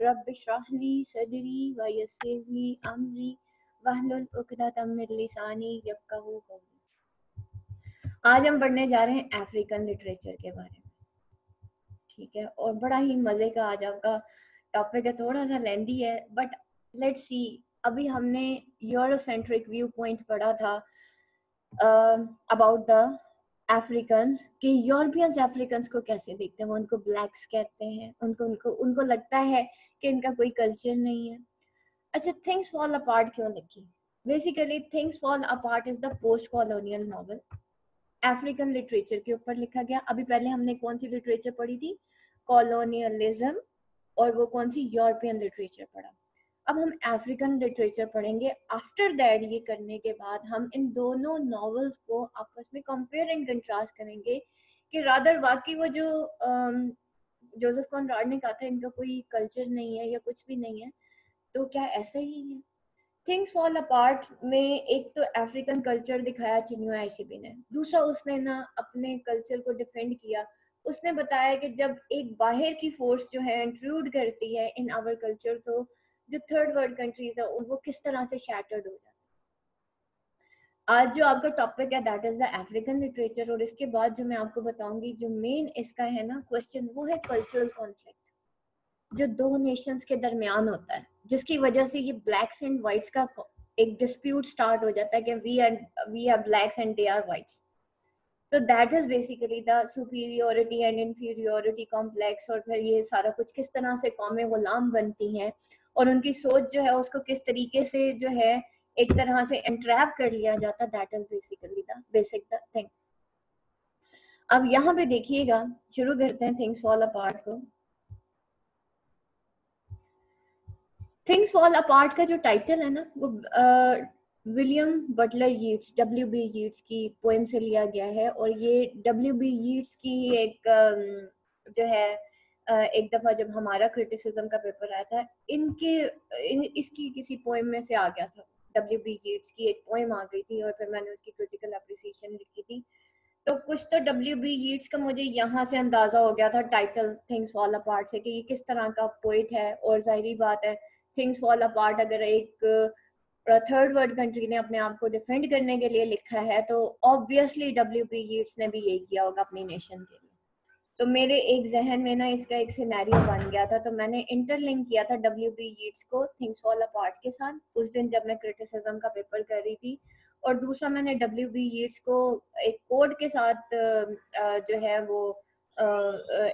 रब शराहली सदरी व यस्सिरली अमरी वहलुल उक़दतम मिन लिसानी यफ़क़हू कौली आज हम पढ़ने जा रहे हैं अफ्रीकन लिटरेचर के बारे में। ठीक है? और बड़ा ही मज़े का आज आपका टॉपिक है, थोड़ा सा लेंदी है बट लेट्स सी अभी हमने यूरोसेंट्रिक व्यू पॉइंट पढ़ा था अबाउट द अफ्रीकन के यूरोपियंस अफ्रीकन को कैसे देखते हैं? वो उनको ब्लैक्स कहते हैं। उनको उनको उनको लगता है कि इनका कोई कल्चर नहीं है। अच्छा थिंग्स फॉल अपार्ट क्यों लिखी basically things fall apart is the post colonial novel African literature के ऊपर लिखा गया। अभी पहले हमने कौन सी लिटरेचर पढ़ी थी? कॉलोनियलिज्म और वो कौन सी यूरोपियन लिटरेचर पढ़ा। अब हम अफ्रीकन लिटरेचर पढ़ेंगे। आफ्टर दैट ये करने के बाद हम इन दोनों नॉवेल्स को आपस में कंपेयर एंड कंट्रास्ट करेंगे कि रादर वाकई वो जो जोसेफ कॉनराड ने कहा था, इनका कोई कल्चर नहीं है या कुछ भी नहीं है तो क्या ऐसा ही है? थिंग्स फॉल अपार्ट में एक तो अफ्रीकन कल्चर दिखाया चिन्यू ऐशिबी ने। दूसरा उसने ना अपने कल्चर को डिफेंड किया। उसने बताया कि जब एक बाहर की फोर्स जो है इंट्रूड करती है इन आवर कल्चर तो जो थर्ड वर्ल्ड कंट्रीज़ है, वो किस तरह से शैटर्ड हो जाता आज जो आपका टॉपिक है that is the African literature और इसके बाद जो मैं आपको बताऊँगी, जो मेन इसका है ना क्वेश्चन वो है कल्चरल कॉन्फ्लिक्ट जो दो नेशंस के दरमियान होता है, जिसकी वजह से ये ब्लैक्स एंड वाइट्स का एक डिस्प्यूट स्टार्ट हो जाता है कि we are we are blacks and they are whites तो that is basically the superiority and inferiority complex और फिर ये सारा कुछ किस तरह से कौमें गुलाम बनती हैं और उनकी सोच जो है उसको किस तरीके से जो है एक तरह से एंट्रैप कर लिया जाता that is basically the basic the thing अब यहाँ पे देखिएगा शुरू करते हैं थिंग्स फॉल अपार्ट को। थिंग्स फॉल अपार्ट का जो टाइटल है ना वो William Butler Yeats W B Yeats की पोएम से लिया गया है और ये डब्ल्यू बी यीट्स की एक uh, जो है एक दफ़ा जब हमारा क्रिटिसिज्म का पेपर आया था इनके इन, इसकी किसी पोएम में से आ गया था। डब्ल्यू बी यीट्स की एक पोएम आ गई थी और फिर मैंने उसकी क्रिटिकल अप्रिसिएशन लिखी थी। तो कुछ तो डब्ल्यू बी यीट्स का मुझे यहाँ से अंदाज़ा हो गया था टाइटल थिंग्स फॉल अपार्ट से कि ये किस तरह का पोइट है और जाहरी बात है थिंग्स फॉल अपार्ट अगर एक थर्ड वर्ल्ड कंट्री ने अपने आप को डिफेंड करने के लिए लिखा है तो ऑब्वियसली डब्ल्यू बी यीट्स ने भी यही किया होगा अपनी नेशन के लिए। तो मेरे एक जहन में ना इसका एक सिनेरियो बन गया था तो मैंने इंटरलिंक किया था डब्ल्यू बी यीट्स को थिंग्स फॉल अपार्ट के साथ। उस दिन जब मैं क्रिटिसिज्म का पेपर कर रही थी, और दूसरा मैंने डब्ल्यू बी यीट्स को एक कोड के साथ जो है वो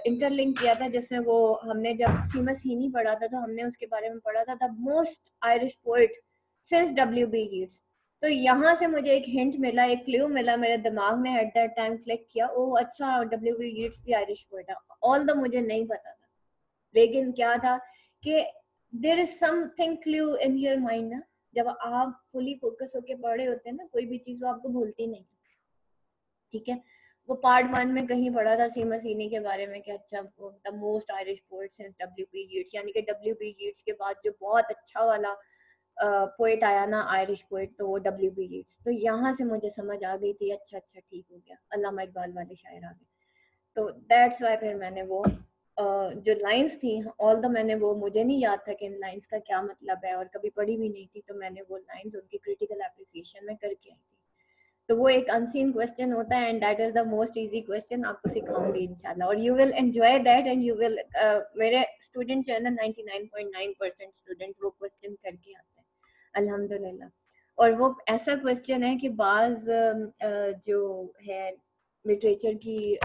इंटरलिंक किया था, जिसमें वो हमने जब सीमस ही नहीं पढ़ा था तो हमने उसके बारे में पढ़ा था the most Irish poet since W B Yeats तो यहाँ से मुझे एक हिंट मिला, एक क्ल्यू मिला मेरे दिमाग ने एट दैट टाइम क्लिक किया ओ अच्छा डब्ल्यू बी यीट्स भी आयरिश पोइट है। ऑल द मुझे नहीं पता था। लेकिन क्या था कि there is something clue in your mind ना, जब आप फुली फोकस होके पढ़े होते हैं ना, कोई भी चीज़ वो आपको भूलती नहीं ठीक है? वो पार्ट वन में कहीं पढ़ा था सीमा सीनी के बारे में कि अच्छा the most Irish poet since W B Yeats यानी कि डब्ल्यू बी यीट्स के बाद जो बहुत अच्छा वाला पोइट आया ना आयरिश पोइट तो वो डब्ल्यू बी यीट्स तो यहाँ से मुझे समझ आ गई थी अच्छा अच्छा ठीक हो गया अल्लामा इकबाल वाले शायर आ गए। तो दैट्स वाई फिर मैंने वो जो लाइंस थी ऑल द मैंने वो, मुझे नहीं याद था कि इन लाइंस का क्या मतलब है, और कभी पढ़ी भी नहीं थी तो मैंने वो लाइंस उनकी क्रिटिकल एप्रिसिएशन में करके आई थी। तो वो एक अनसीन क्वेश्चन होता है and that is the most easy question आपको सिखाऊँगी इंशाल्लाह। और you will enjoy that and you will मेरे स्टूडेंट जो है ना 99.9 परसेंट स्टूडेंट वो क्वेश्चन करके आते हैं। अल्हम्दुलिल्लाह। और वो ऐसा क्वेश्चन है कि बाज जो है लिटरेचर की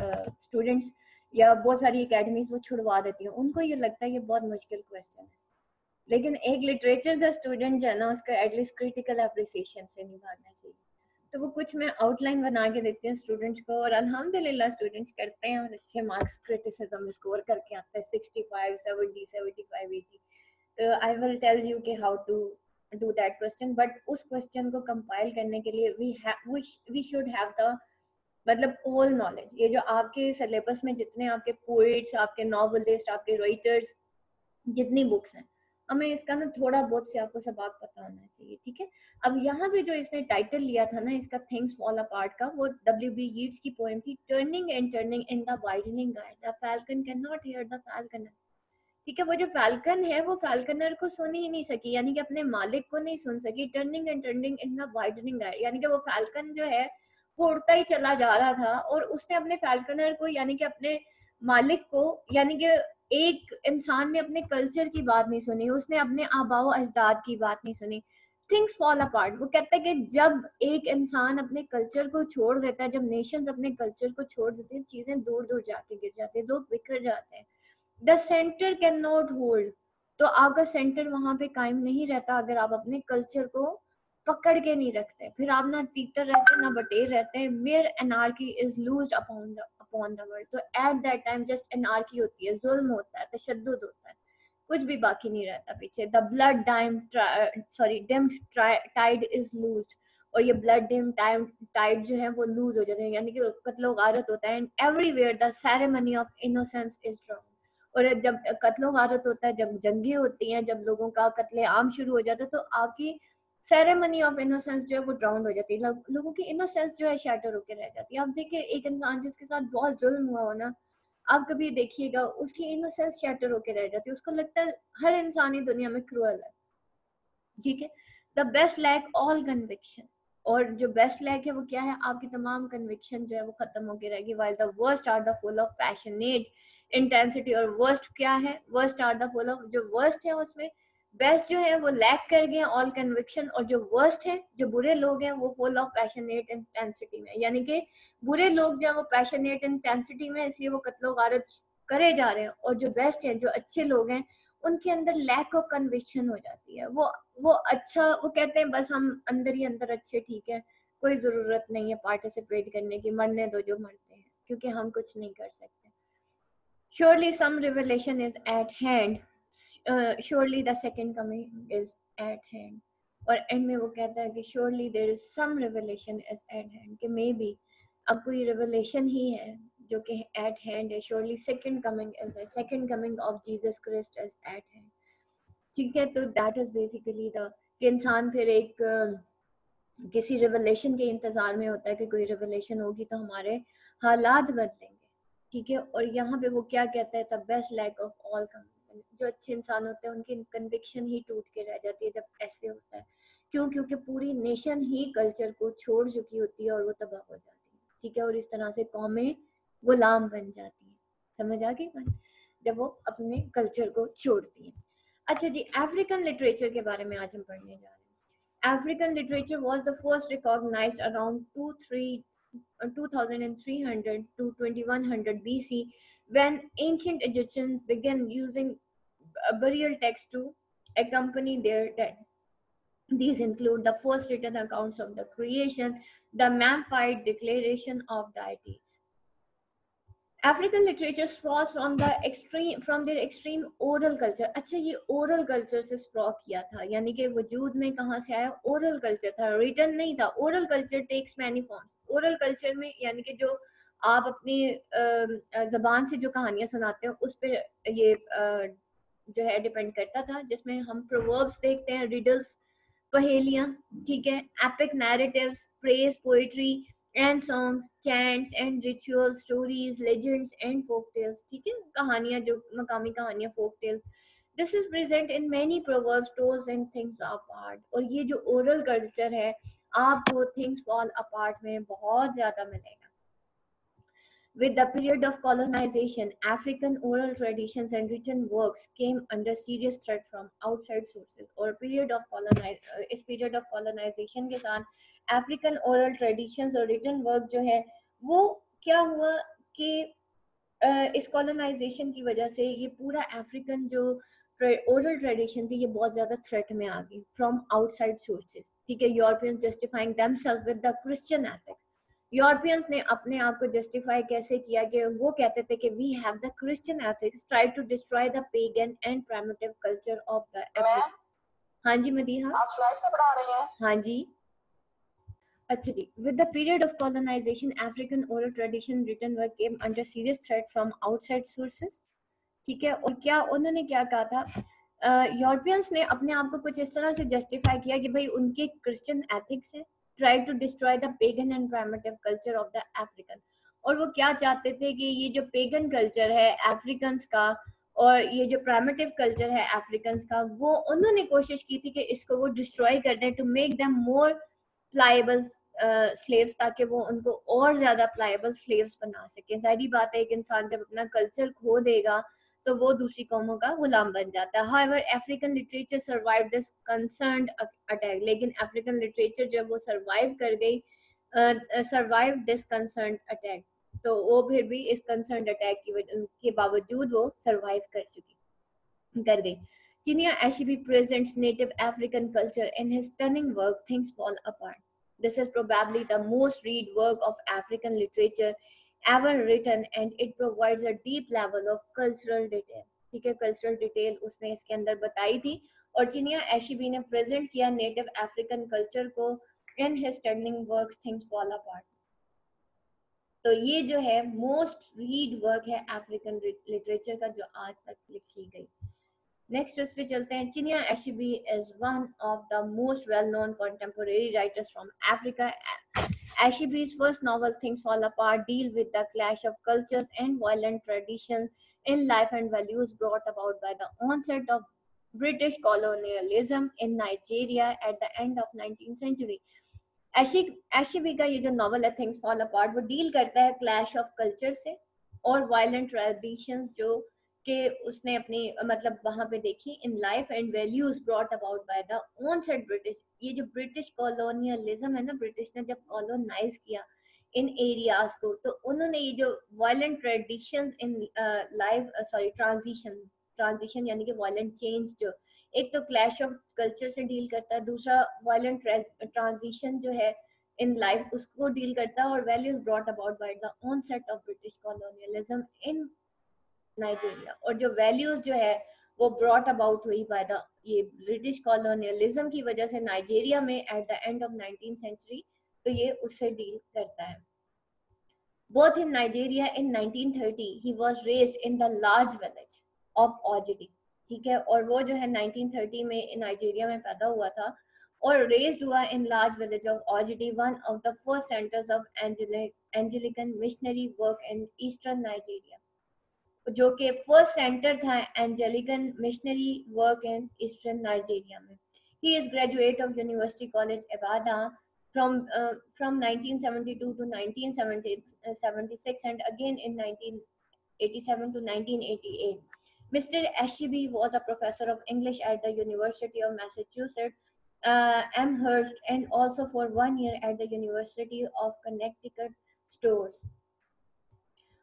स्टूडेंट्स या बहुत सारी एकेडमीज वो छुड़वा देती हैं। उनको ये लगता है ये बहुत मुश्किल क्वेश्चन है। लेकिन एक लिटरेचर का स्टूडेंट जो है ना, उसका एटलीस्ट क्रिटिकल अप्रिसिएशन से नहीं भागना चाहिए। तो वो कुछ मैं आउटलाइन बना के देती हूँ स्टूडेंट्स को और अल्हम्दुलिल्लाह स्टूडेंट्स करते हैं और अच्छे मार्क्स क्रिटिसिज्म स्कोर करके आते हैं। Sixty five seventy seventy five eighty तो आई विल टेल यू कि how to do that question but उस क्वेश्चन को कंपाइल करने के लिए we we should have the मतलब होल नॉलेज ये जो आपके सिलेबस में जितने आपके पोइट्स आपके नॉवलिस्ट आपके राइटर्स जितनी बुक्स हैं, हमें इसका ना थोड़ा बहुत से आपको सबाक पता होना चाहिए, ठीक है? अब यहाँ पे जो इसने टाइटल लिया था ना, इसका थिंग्स फॉल अपार्ट का, वो डब्ल्यू बी यीट्स की पोएम थी turning and turning in the widening guide the falcon can not hear the falcon ठीक है, वो जो फैल्कन है, वो फैल्कनर को सुन ही नहीं सकी, यानी कि अपने मालिक को नहीं सुन सकी। Turning and turning in widening है। यानी कि वो फैल्कन जो है, वो उड़ता ही चला जा रहा था और उसने अपने फैल्कनर को, यानी कि अपने मालिक को, यानी कि एक इंसान ने अपने कल्चर की बात नहीं सुनी, उसने अपने आबाओ अजदाद की बात नहीं सुनी। थिंग्स फॉल अपार्ट वो कहता है कि जब एक इंसान अपने कल्चर को छोड़ देता है, जब नेशंस अपने कल्चर को छोड़ देते हैं, चीज़ें दूर दूर जाके गिर जाते हैं, लोग बिखर जाते हैं। The centre can not hold तो आपका सेंटर वहाँ पे कायम नहीं रहता अगर आप अपने कल्चर को पकड़ के नहीं रखते। फिर आप ना तीतर रहते, ना बटेर रहते। हैं mere anarchy is loose upon the upon the world तो at that time just anarchy होती है, जुल्म होता है तशद होता है। कुछ भी बाकी नहीं रहता पीछे। The blood time sorry dimmed tide is loose और ये ब्लड डिम टाइम टाइड जो है वो लूज हो जाते हैं। यानी कि कत्लो गारत होता है and everywhere the ceremony of innocence is drawn और जब कत्लो गारत होता है जब जंगे होती हैं जब लोगों का कत्ले आम शुरू हो जाता है तो आपकी सेरेमनी ऑफ़ इनोसेंस जो है वो ड्राउंड हो जाती है। लो, लोगों की इनोसेंस जो है शैटर होकर रह जाती है। आप देखिए एक इंसान जिसके साथ बहुत जुल्म हुआ हो ना आप कभी देखिएगा उसकी इनोसेंस शैटर होकर रह जाती है। उसको लगता है हर इंसान ही दुनिया में क्रूअल है। ठीक है? The best lack all conviction और जो बेस्ट लैक है वो क्या है? आपकी तमाम कन्विक्शन जो है वो खत्म होकर रहेगी। While the worst are the full of passionate intensity और वर्स्ट क्या है? वर्स्ट आर द फुल जो वर्स्ट है उसमें बेस्ट जो है वो लैक कर गए ऑल कन्विक्शन और जो वर्स्ट है, जो बुरे लोग हैं वो फुल ऑफ़ पैशनेट इंटेंसिटी में। यानी कि बुरे लोग जो है वो पैशनेट इंटेंसिटी में, इसलिए वो कत्लो गारत करे जा रहे हैं और जो बेस्ट है, जो अच्छे लोग हैं, उनके अंदर लैक ऑफ़ कन्विक्शन हो जाती है। वो वो अच्छा वो कहते हैं, बस हम अंदर ही अंदर अच्छे ठीक है, कोई ज़रूरत नहीं है पार्टिसिपेट करने की, मरने दो जो मरते हैं, क्योंकि हम कुछ नहीं कर सकते। Surely some revelation is at hand. Uh, surely the second coming is at hand. और एंड में वो कहता है कि surely there is some revelation is at hand कि मे बी अब कोई रिवलेशन ही है जो कि एट हैंड है. Surely second coming is the second coming of Jesus Christ is at hand ठीक है? तो दैट इज़ बेसिकली द कि इंसान फिर एक किसी रिवलेशन के इंतज़ार में होता है कि कोई रिवलेशन होगी तो हमारे हालात बदलेंगे। ठीक है? और यहाँ पे वो क्या कहता है the best lack of all जो अच्छे इंसान होते हैं, उनकी कन्विक्शन ही टूट के रह जाती है जब ऐसे होता है। क्यों? क्योंकि पूरी नेशन ही कल्चर को छोड़ चुकी होती है और वो तबाह हो जाती है। ठीक है? और इस तरह से कौमें गुलाम बन जाती हैं। समझ आ गई जब वो अपने कल्चर को छोड़ती हैं। अच्छा जी अफ्रीकन लिटरेचर के बारे में आज हम पढ़ने जा रहे हैं। African literature was the first recognise around two three Uh, 2300 to 2100 BC when ancient Egyptians began using burial text to accompany their dead. These include the first written accounts of the creation, the Memphite declaration of deities. African literature draws from the extreme from their extreme oral culture. अच्छा ये oral culture से sprout किया था यानी कि वजूद में कहाँ से आया oral culture था written नहीं था oral culture takes many forms. Oral culture में यानी कि जो आप अपनी जबान से जो कहानियाँ सुनाते हो उस पर ये जो है डिपेंड करता था जिसमें हम प्रोवर्ब्स देखते हैं रिडल्स पहेलियाँ ठीक है epic narratives praise poetry and songs chants and ritual stories legends and folk tales ठीक है? कहानियाँ जो, मकामी कहानियाँ folk tales this is present in many proverbs tales and things art और ये जो ओरल कल्चर है आपको थिंग्स फॉल अपार्ट में बहुत ज़्यादा मिलेगा। With the period of colonization, African oral traditions and written works came under serious threat from outside sources. और period of colonize इस period of colonization के साथ African oral traditions और written work जो है वो क्या हुआ कि इस colonization की वजह से ये पूरा African जो oral tradition थी ये बहुत ज़्यादा threat में आ गई from outside sources. ठीक है Europeans justifying themselves with the Christian ethic. Europeans ने अपने आप को जस्टिफाई कैसे किया कि वो कहते थे कि we have the Christian ethics try to destroy the pagan and primitive culture of the हाँ जी मदीहा आप स्लाइड से पढ़ा रहे हैं। हाँ जी। अच्छा जी with the period of colonisation African oral tradition written work came under serious threat from outside sources ठीक है और क्या उन्होंने क्या कहा था? यूरोपियंस uh, ने अपने आप को कुछ इस तरह से जस्टिफाई किया कि भाई उनके क्रिश्चियन एथिक्स हैं। Try to destroy the pagan and primitive culture of the African और वो क्या चाहते थे कि ये जो पेगन कल्चर है अफ्रीकन का, और ये जो प्राइमेटिव कल्चर है अफ्रीकन का, वो उन्होंने कोशिश की थी कि इसको वो डिस्ट्रॉय कर दें to make them more pliable slaves ताकि वो उनको और ज़्यादा प्लाइबल स्लेव्स बना सके। सारी बात है, एक इंसान जब अपना कल्चर खो देगा तो वो दूसरी कौमों का गुलाम बन जाता है however African literature survive this concern attack लेकिन अफ्रीकन लिटरेचर जब वो सर्वाइव कर गई सर्वाइव दिस कंसर्न अटैक तो वो फिर भी इस कंसर्न अटैक की वजह, के बावजूद वो सर्वाइव कर चुकी, कर गई Chinia Ashby presents native African culture in his stunning work, Things Fall Apart. This is probably the most read work of African literature ever written and it provides a deep level of cultural detail. ठीक है cultural detail उसने इसके अंदर बताई थी। और चिनिया एशीबी ने present किया नेटिव अफ्रीकन कल्चर को in his turning works things fall apart तो ये जो है मोस्ट रीड वर्क है अफ्रीकन लिटरेचर का जो आज तक लिखी गई। नेक्स्ट उस पर चलते हैं. Chinua Achebe is one of the most well known contemporary writers from Africa Achebe first novel things fall apart deal with the clash of culture and violent tradition in life and values brought about by the onset of British colonialism in Nigeria at the end of nineteen century Achebe का ये जो novel है things fall apart वो deal करता है clash of culture से और violent traditions जो कि उसने अपनी मतलब वहाँ पे देखी in life and values brought about by the onset British ये जो ब्रिटिश कॉलोनियलिज्म है ना ब्रिटिश ने जब कॉलोनाइज किया इन एरियाज़ को तो उन्होंने ये जो violent traditions in life sorry transition transition यानी कि वायलेंट चेंज जो, एक तो क्लैश ऑफ़ कल्चर से डील करता है दूसरा वायलेंट ट्रांजिशन जो है इन लाइफ उसको डील करता है और values brought about by the onset of British colonialism in Nigeria और जो वैल्यूज़ जो है, वो ब्रॉट अबाउट हुई बाय द ये ब्रिटिश कॉलोनियलिज्म की वजह से नाइजीरिया में at the end of nineteen century तो ये उससे डील करता है। Both in Nigeria in 1930 he was raised in the large village of Ojidi ठीक है? और वो जो है 1930 में नाइजीरिया में पैदा हुआ था और रेज्ड हुआ in large village of Ojidi one of the first centres of Anglican missionary work in eastern Nigeria जो कि फर्स्ट सेंटर था Anglican missionary work in eastern Nigeria में he is graduate of university college Ibadan from uh, from 1972 to 1976 and again in 1987 to 1988. Mr. Ashibi was a professor of English at the University of Massachusetts uh, Amherst and also for one year at the University of Connecticut Stores.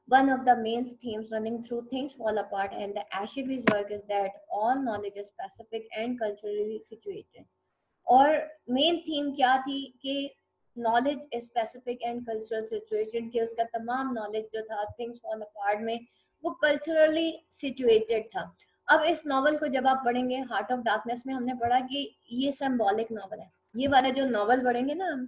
One of the main themes running through Things Fall Apart, and the Ashibi's work is that all knowledge is specific and culturally situated. और main theme क्या थी कि knowledge specific and cultural situation कि उसका तमाम knowledge जो था things fall apart में, वो कल्चरली सिचुएटेड था अब इस नॉवल को जब आप पढ़ेंगे हार्ट ऑफ़ डार्कनेस में हमने पढ़ा कि ये सिंबॉलिक नॉवल है ये वाला जो नॉवल पढ़ेंगे ना हम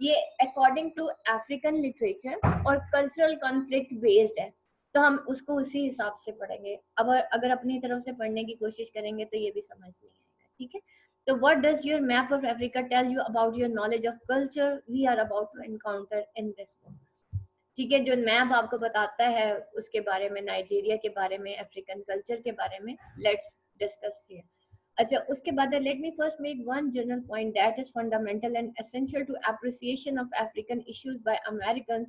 ये अकॉर्डिंग टू अफ्रीकन लिटरेचर और कल्चरल कॉन्फ्लिक्ट बेस्ड है। तो हम उसको उसी हिसाब से पढ़ेंगे। अब अगर अपनी तरफ़ से पढ़ने की कोशिश करेंगे तो ये भी समझ नहीं आएगा, ठीक है? तो what does your map of Africa tell you about your knowledge of culture we are about to encounter in this book ठीक है? जो मैप आपको बताता है, उसके बारे में नाइजीरिया के बारे में अफ्रीकन कल्चर के बारे में लेट्स डिस्कस हियर अच्छा उसके बाद let me first make one general point that is fundamental and essential to appreciation of African issues by American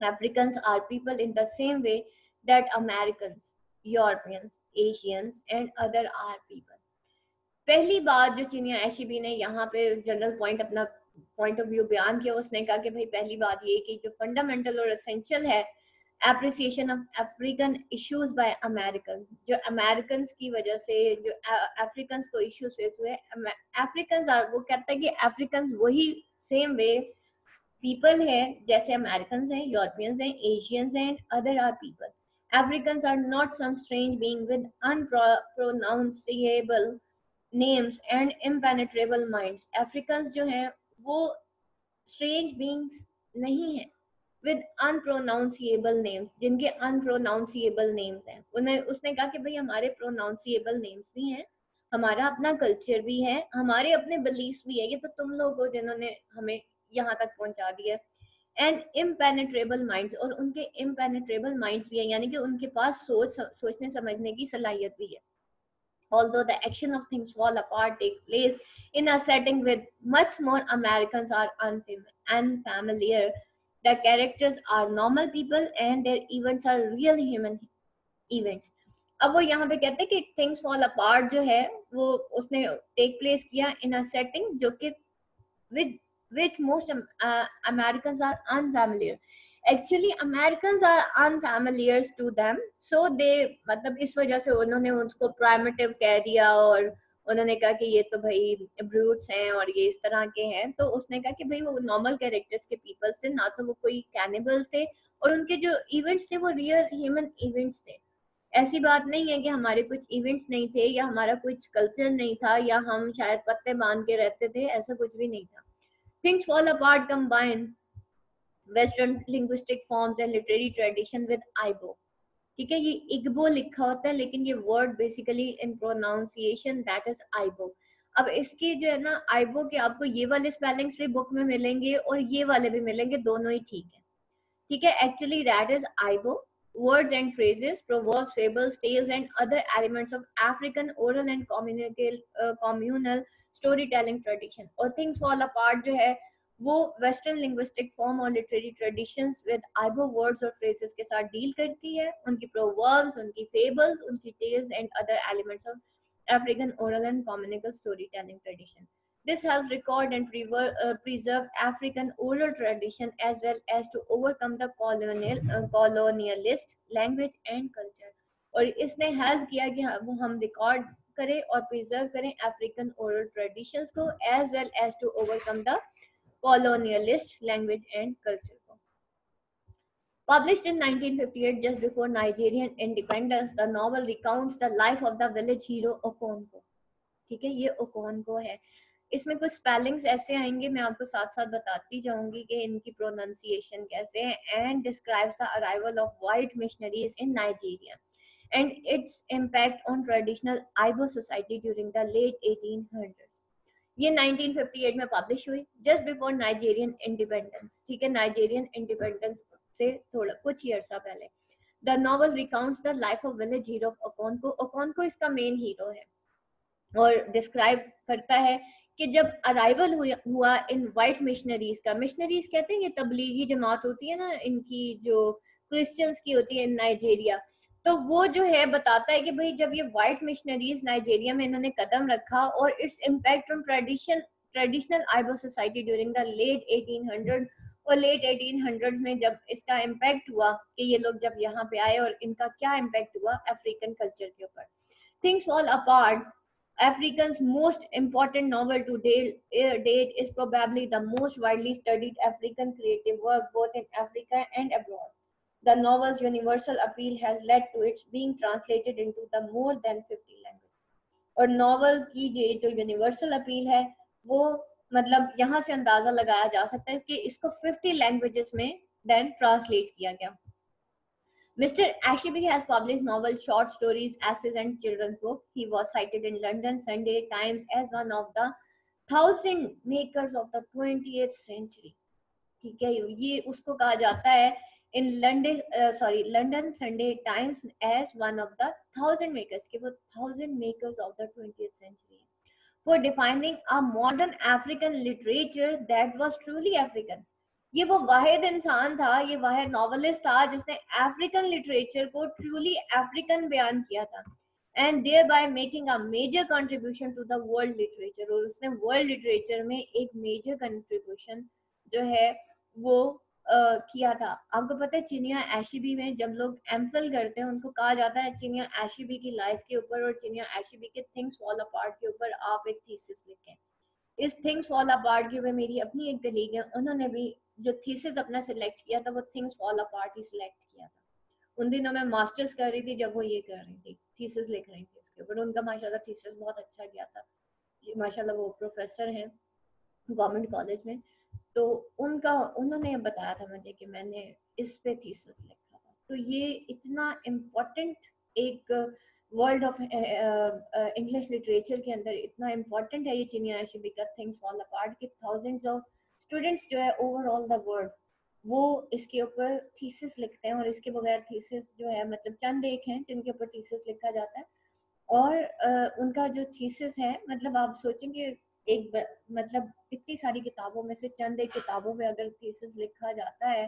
Africans are people in the same way that Americans, Europeans, Asians and other are people. पहली बात जो चीनिया एशिबी ने यहाँ पे general point अपना point of view बयान किया उसने कहा कि भाई पहली बात ये कि जो फंडामेंटल और एसेंशियल है appreciation of African issues by American जो अमेरिकन की वजह से, जो अफ्रीकन को इश्यूज़ फेस हुए अफ्रीकन वो कहते हैं कि अफ्रीकन वही सेम वे पीपल है जैसे अमेरिकन हैं यूरोपियंस हैं एशियंस हैं other are people Africans are not some strange being with unpronounceable names and impenetrable minds. Africans जो हैं, वो स्ट्रेंज बींग्स नहीं हैं। विद अनप्रोनाउंसिएबल नेम्स जिनके अनप्रोनाउंसिएबल नेम्स हैं उन्हें, उसने कहा कि भाई हमारे प्रोनाउंसिएबल नेम्स भी हैं, हमारा अपना कल्चर भी है, हमारे अपने बिलीफ भी है, ये तो तुम लोग हो जिन्होंने हमें यहाँ तक पहुँचा दिया एंड इम्पेनेट्रेबल माइंड्स और उनके इम्पेनेट्रेबल माइंड्स भी है, यानी कि उनके पास सोच, सोचने, समझने की सलाहियत भी है although the action of things fall apart, take place in a setting with much more Americans are unfamiliar. The characters are normal people and their events are real human events. अब वो यहाँ पे कहते हैं कि थिंग्स फॉल अपार्ट जो है वो उसने टेक प्लेस किया इन अ सेटिंग जो कि with most uh, Americans are unfamiliar. Actually, Americans are unfamiliar to them, so they मतलब इस वजह से उन्होंने उसको primitive कह दिया और उन्होंने कहा कि ये तो भाई ब्रूट्स हैं और ये इस तरह के हैं। तो उसने कहा कि भाई वो नॉर्मल कैरेक्टर्स के पीपल्स थे, ना तो वो कोई कैनिबल्स थे और उनके जो इवेंट्स थे वो रियल ह्यूमन इवेंट्स थे। ऐसी बात नहीं है कि हमारे कुछ इवेंट्स नहीं थे या हमारा कुछ कल्चर नहीं था या हम शायद पत्ते बाँध के रहते थे, ऐसा कुछ भी नहीं था। Things fall apart combine Western linguistic forms and literary tradition with Ibo. ठीक है, ये इगबो लिखा होता है, लेकिन ये word basically in pronunciation that is Ibo अब इसके जो है ना आईबो के आपको ये वाले स्पेलिंग्स भी बुक में मिलेंगे और ये वाले भी मिलेंगे, दोनों ही ठीक है। ठीक है actually that is Ibo words and phrases proverbs fables tales and other elements of African oral and communal story telling tradition और थिंग्स वाला पार्ट जो है वो वेस्टर्न लिंग्विस्टिक फॉर्म और literary traditions with Ibo words और phrases के साथ deal करती है। उनकी प्रोवर्ब्स उनकी फेबल्स उनकी tales and other elements of African oral and comical story telling tradition this help record and preserve African oral tradition as well as to overcome the colonial colonialist language and culture और इसने help किया कि वो हम record करें और preserve करें African oral traditions को as well as to overcome the colonialist language and culture. को Published in 1958, just before Nigerian independence, the novel recounts the life of the village hero Okonko. ठीक है ये ओकोनको है। इसमें कुछ स्पेलिंग्स ऐसे आएँगे मैं आपको साथ साथ बताती जाऊँगी कि इनकी प्रोनाउंसिएशन कैसे है and describes the arrival of white missionaries in Nigeria and its impact on traditional Ibo society during the late 1800s ये 1958 में पब्लिश हुई जस्ट बिफोर नाइजेरियन इंडिपेंडेंस ठीक है? नाइजेरियन इंडिपेंडेंस से थोड़ा, कुछ ईयर सा पहले। The novel recounts the life of village hero of Okonkwo Okonkwo इसका मेन हीरो है। और डिस्क्राइब करता है कि जब अराइवल हुआ इन वाइट मिशनरीज का मिशनरीज कहते हैं ये तबलीगी जमात होती है ना, इनकी जो क्रिश्चियंस की होती है इन नाइजेरिया तो वो जो है बताता है कि भाई जब ये वाइट मिशनरीज नाइजेरिया में इन्होंने कदम रखा और its impact on tradition traditional Ibo society during the late 1800 और लेट 1800s में जब इसका इम्पैक्ट हुआ कि ये लोग जब यहाँ पे आए और इनका क्या इम्पैक्ट हुआ अफ्रीकन कल्चर के ऊपर things fall apart African's most important novel to date, date is probably the most widely studied African creative work both in Africa and abroad. The novel's universal appeal has led to its being translated into the more than 50 languages. और novel की ये जो universal appeal है वो मतलब यहाँ से अंदाज़ा लगाया जा सकता है कि इसको 50 लैंग्वेजेस में देन ट्रांसलेट किया गया Mr. Ashby has published novels, short stories, essays, and children's books. He was cited in London Sunday Times as one of the thousand makers of the 20th century. ठीक है ये उसको कहा जाता है in London sorry London Sunday Times as one of the thousand makers के वो thousand makers of the twenty century for defining a modern African literature that was truly African ये वो वाहिद इंसान था ये वाहिद नॉवलिस्ट था जिसने अफ्रीकन लिटरेचर को ट्रूली अफ्रीकन बयान किया था and thereby making a major contribution to the world literature और उसने वर्ल्ड लिटरेचर में एक मेजर कंट्रीब्यूशन जो है वो किया था। आपको पता है, चिनिया एशीबी में जब लोग एमफिल करते हैं, उनको कहा जाता है, चिनिया एशीबी की लाइफ के ऊपर और चिनिया एशीबी के थिंग्स फॉल अपार्ट के ऊपर आप एक थीसिस लिखें। इस थिंग्स फॉल अपार्ट के ऊपर मेरी अपनी एक कलीग है, उन्होंने भी जो थीसिस अपना सिलेक्ट किया था, वो थिंग्स फॉल अपार्ट ही सिलेक्ट किया था। उन दिनों मैं मास्टर्स कर रही थी, जब वो ये कर रही थी थीसिस लिख रही थी इसके ऊपर। उनका माशाल्लाह थीसिस बहुत अच्छा गया था। माशाल्लाह वो प्रोफेसर हैं गवर्नमेंट कॉलेज में। तो उनका उन्होंने बताया था मुझे कि मैंने इस पे थीसिस लिखा था। तो ये इतना इम्पोर्टेंट एक वर्ल्ड ऑफ़ इंग्लिश लिटरेचर के अंदर इतना इम्पोर्टेंट है ये चिनिया थिंग्स फॉल अपार्ट कि थाउजेंड्स ऑफ़ स्टूडेंट्स जो है ओवरऑल द वर्ल्ड वो इसके ऊपर थीसिस लिखते हैं और इसके बगैर थीसिस जो है मतलब चंद एक हैं जिनके ऊपर थीसिस लिखा जाता है। और आ, उनका जो थीसिस है मतलब आप सोचेंगे एक मतलब इतनी सारी किताबों में से चंद एक किताबों में अगर थीसिस लिखा जाता है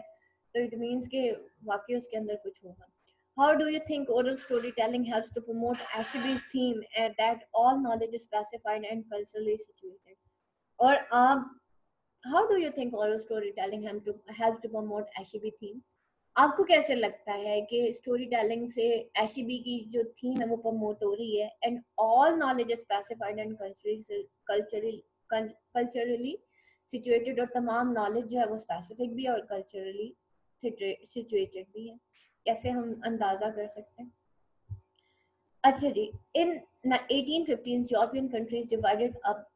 तो इट मीन्स के वाकई उसके अंदर कुछ होगा How do you think oral storytelling helps to promote Ashby's theme that all knowledge is specified and culturally situated? Or um, how do you think oral storytelling help to help to promote Ashby theme? आपको कैसे लगता है कि story telling से Ashby की जो theme है वो प्रमोट हो रही है? And all knowledge specified and culturally situated और तमाम नॉलेज जो है वो स्पेसिफिक भी है और कल्चरली सिचुएटेड भी है। कैसे हम अंदाज़ा कर सकते हैं? अच्छा जी in 1815 European countries divided up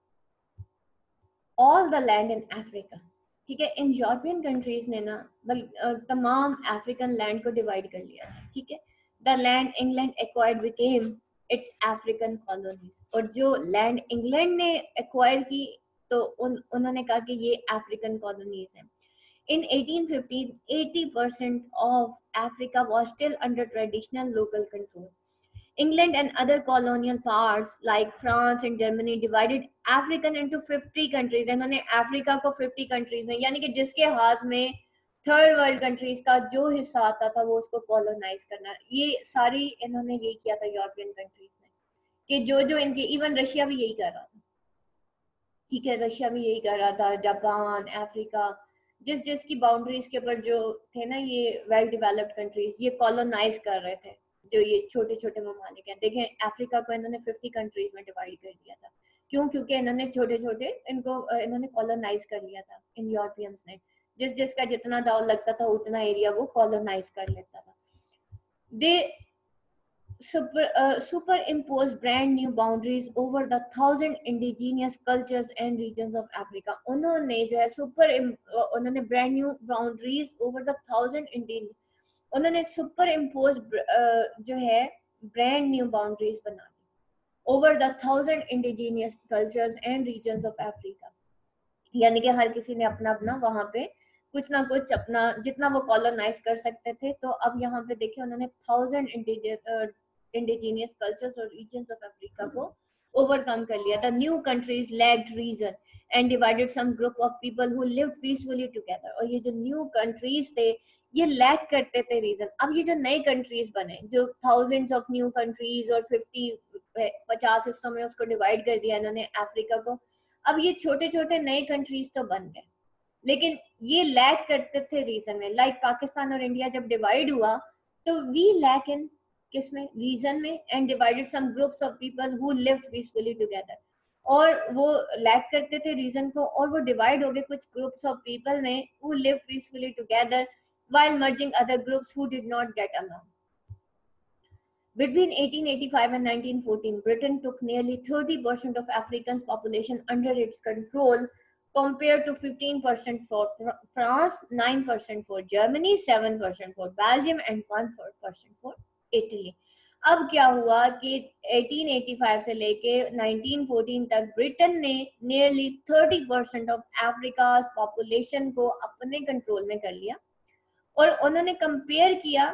all the land in Africa ठीक है इन यूरोपियन कंट्रीज़ ने ना बल तमाम अफ्रीकन लैंड को डिवाइड कर लिया ठीक है? The land England acquired became its African colonies और जो लैंड इंग्लैंड ने एक्वायर की तो उन उन्होंने कहा कि ये अफ्रीकन कॉलोनीज हैं। In 1815, 80% of Africa was still under traditional local control. England and other colonial powers like France and Germany divided African into 50 countries. इन्होंने अफ्रीका को 50 countries में, यानी कि जिसके हाथ में थर्ड वर्ल्ड कंट्रीज़ का जो हिस्सा आता था, वो उसको कॉलोनाइज करना। ये सारी इन्होंने यही किया था यूरोपियन कंट्रीज़ ने, कि जो जो इनके इवन रशिया भी यही कर रहा था। ठीक है रशिया भी यही कर रहा था जापान अफ्रीका जिस जिस की बाउंड्रीज के ऊपर जो थे ना ये वेल डिवेलप्ड कंट्रीज़ ये कॉलोनाइज कर रहे थे। जो ये छोटे छोटे ममालिक हैं। देखें, अफ्रीका को इन्होंने 50 कंट्रीज़ में डिवाइड कर दिया था। क्यों? क्योंकि इन्होंने छोटे छोटे इनको इन्होंने कॉलोनाइज कर लिया था इन यूरोपियंस ने। जिस, जिसका जितना दाव लगता था, उतना एरिया वो कॉलोनाइज कर लेता था। They superimpose brand new boundaries over the thousand indigenous cultures and region of Africa उन्होंने जो है सुपर उन्होंने brand new boundaries over the thousand indigenous उन्होंने सुपर इम्पोज जो है ब्रांड न्यू बाउंड्रीज बना दी। Over the thousand indigenous cultures and region of Africa यानी कि हर किसी ने अपना अपना वहाँ पे कुछ ना कुछ अपना, जितना वो कॉलोनाइज कर सकते थे तो अब यहाँ पे देखे उन्होंने थाउज़ेंड इंडिजीनियस कल्चर्स और रीजन ऑफ़ अफ्रीका को ओवरकम कर लिया। The new countries lagged region and divided some group of people who live peacefully together और ये जो न्यू कंट्रीज़ थे ये लैक करते थे रीजन अब ये जो नए कंट्रीज़ बने, जो थाउजेंड्स ऑफ़ न्यू कंट्रीज़ और फिफ्टी पचास हिस्सों में उसको डिवाइड कर दिया इन्होंने अफ्रीका को, अब ये छोटे छोटे नए कंट्रीज़ तो बन गए. लेकिन ये लैक करते थे रीजन में. लाइक पाकिस्तान और इंडिया जब डिवाइड हुआ तो वी लैक इन किसमें रीजन में and divided some groups of people who lived peacefully together और वो लैक करते थे रीजन को और वो डिवाइड हो गए कुछ ग्रुप्स ऑफ़ पीपल में who live peacefully together while merging other groups who did not get along. Between 1885 and 1914, Britain took nearly 30% of Africans' population under its control, compared to 15% for France, 9% for Germany, 7% for Belgium, and 1% for Italy अब क्या हुआ कि 1885 से लेके 1914 तक Britain ने nearly 30 percent of Africa population को अपने कंट्रोल में कर लिया और उन्होंने कंपेयर किया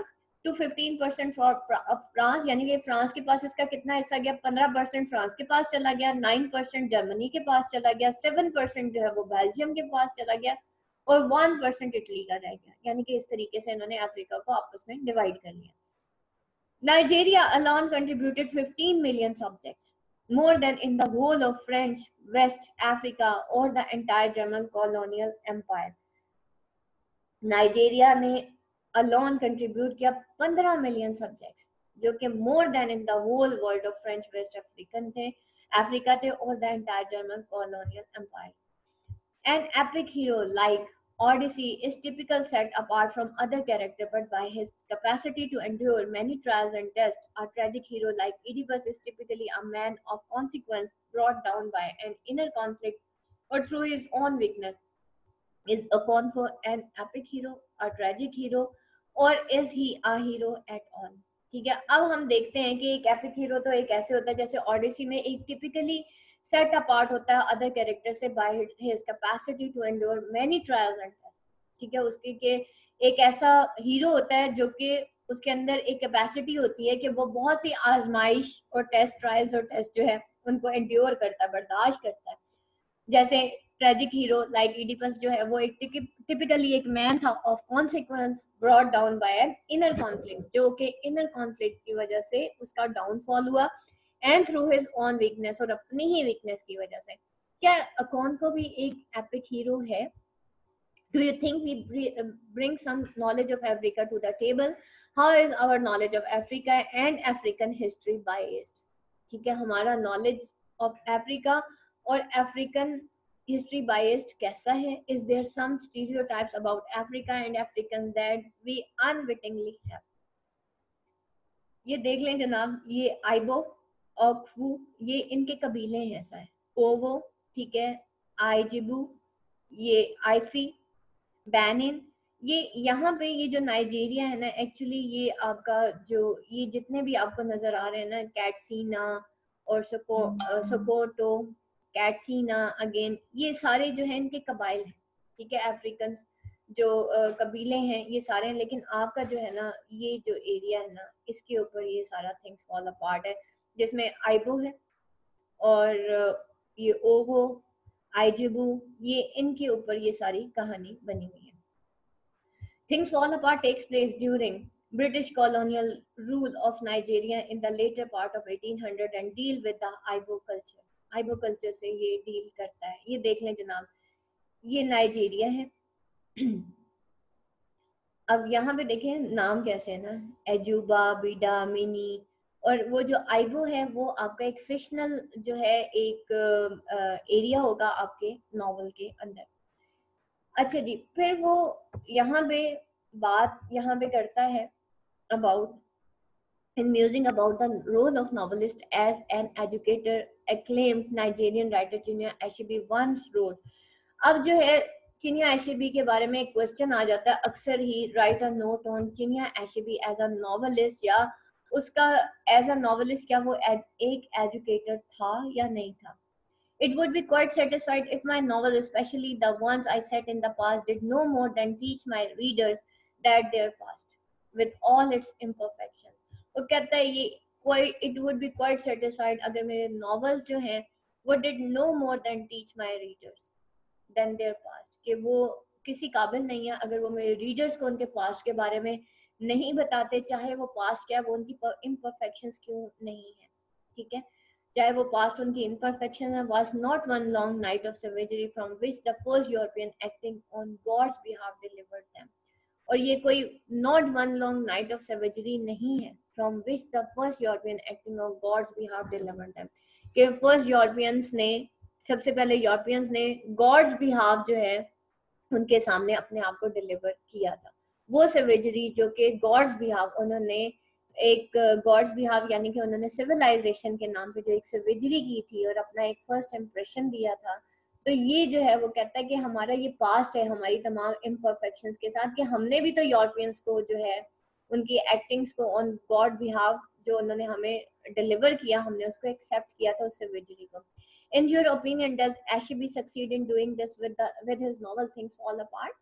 टू 15 परसेंट फॉर फ्रांस यानी कि फ्रांस के पास इसका कितना हिस्सा गया? 15 परसेंट फ्रांस के पास चला गया नाइन परसेंट जर्मनी के पास चला गया सेवन परसेंट जो है वो बेल्जियम के पास चला गया और वन परसेंट इटली का रह गया। यानी कि इस तरीके से इन्होंने अफ्रीका को आपस में डिवाइड कर लिया। Nigeria alone contributed 15 million subjects, more than in the whole of French, West Africa or the entire German colonial empire. Nigeria ने अलोन कंट्रीब्यूट किया 15 मिलियन सब्जेक्ट्स जो कि more than in the whole world of French West African थे Africa थे और the entire German colonial empire an epic hero like Odyssey is typical set apart from other character, but by his capacity to endure many trials and tests, a tragic hero like Oedipus is typically a man of consequence brought down by an inner conflict or through his own weakness. Is Okonko an epic hero, a tragic hero, or is he a hero at all? ठीक है अब हम देखते हैं कि एक epic hero तो एक ऐसे होता है जैसे ऑडिसी में एक टिपिकली सेट अपार्ट होता है अदर कैरेक्टर से by his capacity to endure many trials and ठीक है उसके के एक ऐसा हीरो होता है जो कि उसके अंदर एक कैपेसिटी होती है कि वो बहुत सी आजमाइश और टेस्ट ट्रायल्स और टेस्ट जो है उनको एंड्योर करता है बर्दाश्त करता है जैसे ट्रेजिक हीरो लाइक इडिपस जो है, वो एक टिपिकली एक मैन था of consequence brought down by inner conflict जो कि इनर कॉन्फ्लिक्ट की वजह से उसका डाउनफॉल हुआ and through his own weakness और अपनी ही वीकनेस की वजह से। क्या अकॉन को भी एक एपिक हीरो है? Do you think we bring some knowledge of africa to the table? How is our knowledge of africa and african history biased? ठीक है, हमारा knowledge of africa और african history biased कैसा है? Is there some stereotypes about africa and africans that we unwittingly have? ये देख लें जनाब ये आइबो और खू ये इनके कबीले हैं ऐसा है। ओवो ठीक है आईजिबू ये आईफी बैनिन ये यहाँ पे ये जो नाइजीरिया है ना एक्चुअली ये आपका जो ये जितने भी आपको नज़र आ रहे हैं ना कैटसीना और सको सकोटो कैटसीना अगेन, ये सारे जो है इनके कबाइल हैं, ठीक है अफ्रीकन जो कबीले हैं, ये सारे हैं, लेकिन आपका जो है ना, ये जो एरिया है ना, इसके ऊपर ये सारा थिंग्स फॉल अपार्ट है, जिसमें आइबो है और ये ओवो आइजिबू ये इनके ऊपर ये सारी कहानी बनी हुई है Things fall apart takes place during British colonial rule of Nigeria in the later part of 1800 and deal with the Ibo culture. Ibo culture से ये डील करता है। ये देख लें जनाब, ये नाइजीरिया है। अब यहाँ पे देखें, नाम कैसे है ना? एजुबा, बिडा, मिनी और वो जो आइबो है, वो आपका एक फिक्शनल जो है, एक एरिया होगा आपके नॉवल के अंदर। अच्छा जी, फिर वो यहाँ पे बात यहाँ पे करता है about in musing about the role of novelist as an educator acclaimed Nigerian writer Chinya Ashebe once wrote अब जो है चिनिया एशेबी के बारे में एक क्वेश्चन आ जाता है अक्सर ही write a note on Chinua Achebe as a novelist या उसका एज अ नॉवलिस्ट क्या वो एक एजुकेटर था या नहीं था It would be quite satisfied if my novel, especially the ones I set in the past, did no more than teach my readers that their past, with all its imperfections. वो कहता है ये quite, it would be quite satisfied अगर मेरे novels जो हैं, वो did no more than teach my readers than their past, कि वो किसी काबिल नहीं है अगर वो मेरे रीडर्स को उनके पास्ट के बारे में नहीं बताते, चाहे वो पास्ट क्या है, वो उनकी इम्परफेक्शंस क्यों नहीं है, ठीक है? चाहे वो पास्ट उनकी इम्परफेक्शन है was not one long night of savagery from which the first European acting on God's behalf delivered them और ये कोई not one long night of savagery नहीं है। From which the first European acting on God's behalf delivered them कि first Europeans ने, सबसे पहले Europeans ने गॉड्स बिहाफ जो है, उनके सामने अपने आप को डिलीवर किया था। वो सवेजरी जो कि गॉड्स बिहाफ उन्होंने एक गॉड्स बिहाव यानी कि उन्होंने सिविलाइजेशन के नाम पे जो एक सवेजरी की थी और अपना एक फ़र्स्ट इम्प्रेशन दिया था। तो ये जो है, वो कहता है कि हमारा ये पास्ट है, हमारी तमाम इम्परफेक्शन के साथ कि हमने भी तो यूरोपियंस को जो है उनकी एक्टिंग्स को ऑन गॉड बिहाव जो उन्होंने हमें डिलीवर किया हमने उसको एक्सेप्ट किया था उस सवेजरी को In your opinion, does Ashby succeed in doing this with the with his novel Things Fall Apart?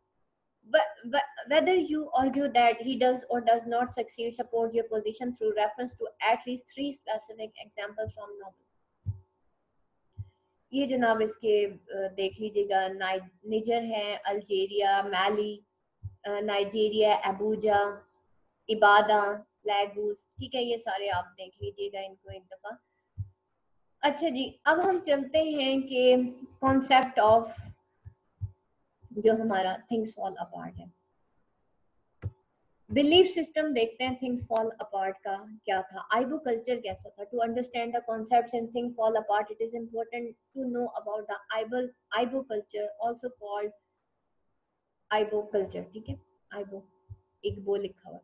But, but whether you argue that he does or does not succeed, support your position through reference to at least three specific examples from novel. ये जनाब इसके देख लीजिएगा निजर है Algeria मैली Nigeria Abuja इबादा, लैगूस, ठीक है, ये सारे आप देख लीजिएगा इनको एक दफ़ा। अच्छा जी, अब हम चलते हैं कि कॉन्सेप्ट ऑफ़ जो हमारा थिंग्स फॉल अपार्ट है। बिलीफ सिस्टम देखते हैं थिंग्स फॉल अपार्ट का क्या था? आइबो कल्चर कैसा था? To understand the concepts in thing fall apart it is important to know about the Igbo Igbo culture also called Igbo culture ठीक है? आइबो, एक बो लिखा हुआ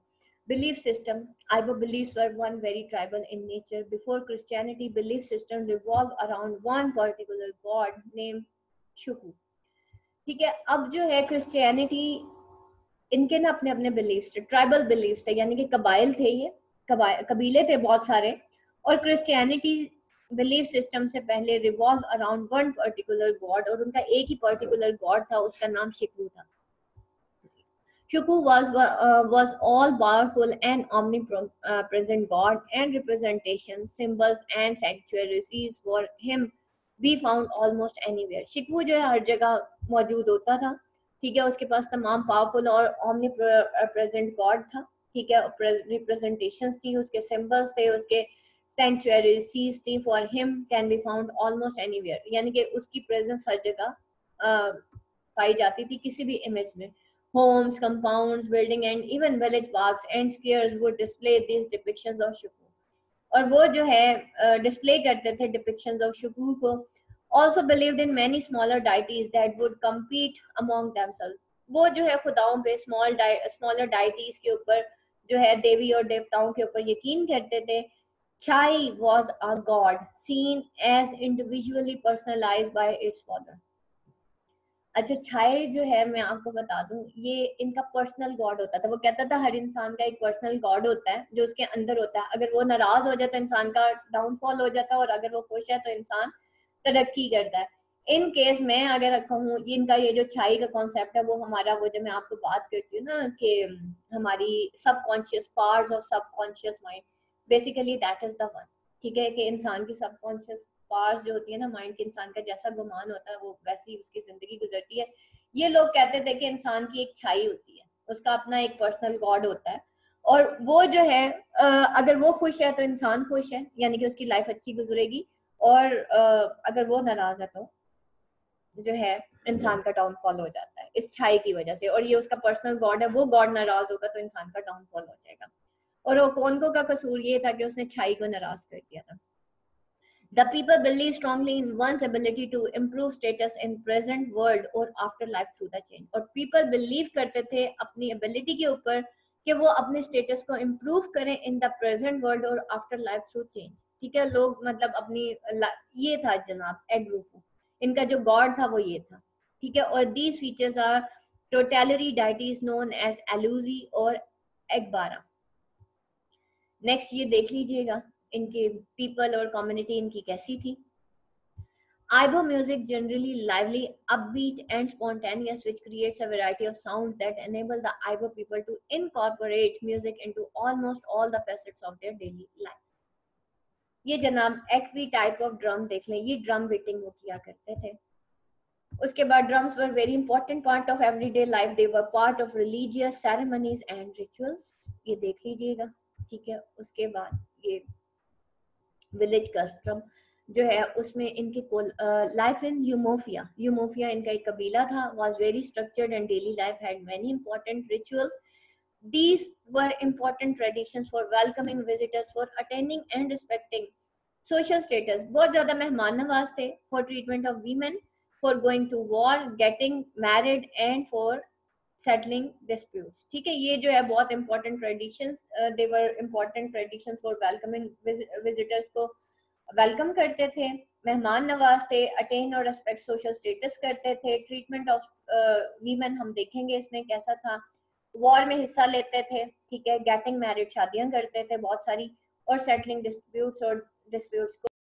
Belief system. Ibo beliefs were one very tribal in nature. Before Christianity, belief system revolved around one particular god named Shuku. ठीक है अब जो है क्रिश्चियनिटी इनके ना अपने अपने बिलीव्स थे ट्राइबल बिलीव्स थे यानी कि कबाइल थे ये कबीले थे बहुत सारे और क्रिश्चियनिटी बिलीफ सिस्टम से पहले revolve around one particular god और उनका एक ही पर्टिकुलर गॉड था उसका नाम शिकू था Shuku was uh, was all powerful and omnipresent God and representation, symbols and sanctuaries for him. Be found almost anywhere. शिकवू जो है हर जगह मौजूद होता था। ठीक है उसके पास तमाम पावरफुल और ओमनी प्रेजेंट गॉड था। ठीक है रिप्रेजेंटेशन थी उसके सिंबल्स थे उसके सेंचुअरीज थी for him can be found almost anywhere यानी कि उसकी प्रेजेंस हर जगह पाई जाती थी किसी भी इमेज में। homes, compounds, building and even village parks and squares would display these depictions of Shuku. और वो जो है डिस्प्ले uh, करते थे डिपिक्शंस ऑफ़ शुकु को। Also believe in many smaller deities that would compete among themselves वो जो है खुदाओं पे स्मॉल स्मॉलर डाइटीज के ऊपर जो है देवी और देवताओं के ऊपर यकीन करते थे। Chi was a god seen as individually personalised by its father अच्छा छाए जो है, मैं आपको बता दूँ, ये इनका पर्सनल गॉड होता था। वो कहता था, हर इंसान का एक पर्सनल गॉड होता है, जो उसके अंदर होता है। अगर वो नाराज़ हो जाए तो इंसान का डाउनफॉल हो जाता है, और अगर वो खुश है तो इंसान तरक्की करता है। इन केस में अगर कहूँ इनका ये जो छाई का कॉन्सेप्ट है, वो हमारा, वो जो मैं आपको बात करती हूँ ना, कि हमारी subconscious parts of subconscious mind basically that is the one ठीक है, कि इंसान की सबकॉन्शियस पार्ट जो होती है ना माइंड के इंसान का जैसा गुमान होता है, वो वैसे उसकी ज़िंदगी गुजरती है। ये लोग कहते थे कि इंसान की एक छाई होती है, उसका अपना एक पर्सनल गॉड होता है। और वो जो है अगर वो खुश है तो इंसान खुश है, यानी कि उसकी लाइफ अच्छी गुजरेगी। और अगर वो नाराज़ है तो जो है, इंसान का डाउनफॉल हो जाता है, इस छाई की वजह से। और ये उसका पर्सनल गॉड है, वो गॉड नाराज़ होगा तो इंसान का डाउनफॉल हो जाएगा। और वो कौन को का कसूर ये था कि उसने छाई को नाराज़ कर दिया था। The people believe strongly in one's ability to improve status in present world or after life through the change. और people believe करते थे अपनी ability के ऊपर कि वो अपने status को improve करें in the present world और after life through change. ठीक है लोग मतलब अपनी ये था जनाब एग्रूफू इनका जो गॉड था वो ये था ठीक है और these features are tutelary deities known as एलूजी और एगबारा नेक्स्ट ये देख लीजिएगा इनके पीपल और कम्युनिटी इनकी कैसी थी? Igbo music generally lively upbeat and spontaneous which creates a variety of sounds that enable the Igbo people to incorporate music into almost all the facets of their daily life ये जनाब equi type of drum देख लें, ये drum beating वो किया करते थे। उसके बाद drums were very important part of everyday life they were part of religious ceremonies and rituals ये देख लीजिएगा, ठीक है? उसके बाद ये विलेज कस्टम जो है उसमें इनके लाइफ इन यूमोफिया यूमोफिया इनका एक कबीला था was very structured and daily life had many important rituals these were important traditions for welcoming visitors for attending and respecting social status बहुत ज्यादा मेहमान नवाज थे for treatment of women for going to war getting married and for settling disputes. ठीक है ये जो है बहुत important traditions uh, they were important for welcoming visitors को वेलकम करते थे। मेहमान नवाज़ थे अटेन और रेस्पेक्ट सोशल स्टेटस करते थे। ट्रीटमेंट ऑफ़ वीमेन हम देखेंगे इसमें कैसा था। वॉर में हिस्सा लेते थे ठीक है गेटिंग मैरिड शादियाँ करते थे बहुत सारी और सेटलिंग डिस्प्यूट्स और डिस्प्यूट्स